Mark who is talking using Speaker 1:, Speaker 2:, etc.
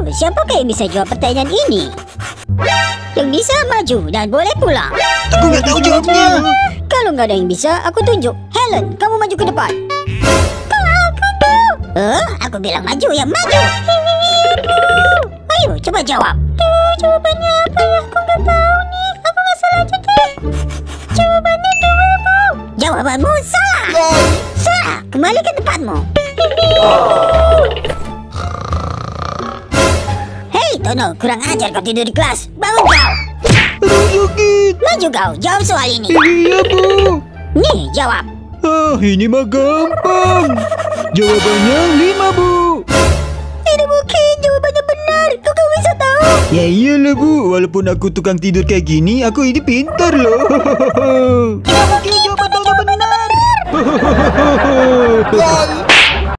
Speaker 1: Ayo, siapakah yang bisa jawab pertanyaan ini? Yang bisa maju dan boleh pulang.
Speaker 2: Aku nggak tahu jawabnya.
Speaker 1: Kalau nggak ada yang bisa, aku tunjuk. Helen, kamu maju ke depan. Eh, aku bilang maju ya maju. Ayo, coba jawab. Tuh, jawabannya apa ya? Aku nggak tahu nih. Aku nggak salah aja deh. Jawabannya dua, Bu. Jawabanmu salah. Salah. Kembali ke tempatmu. Hei, Tono, kurang ajar kau tidur di kelas. Bangun kau.
Speaker 2: Aduh sakit.
Speaker 1: Maju kau, jawab soal ini.
Speaker 2: Iya bu.
Speaker 1: Nih, jawab.
Speaker 2: Ah ini mah gampang. Jawabannya lima bu.
Speaker 1: Tidak mungkin jawabannya benar. Kau kau bisa tahu.
Speaker 2: Ya iyalah bu. Walaupun aku tukang tidur kayak gini, aku ini pintar loh. Tidak mungkin jawabannya benar.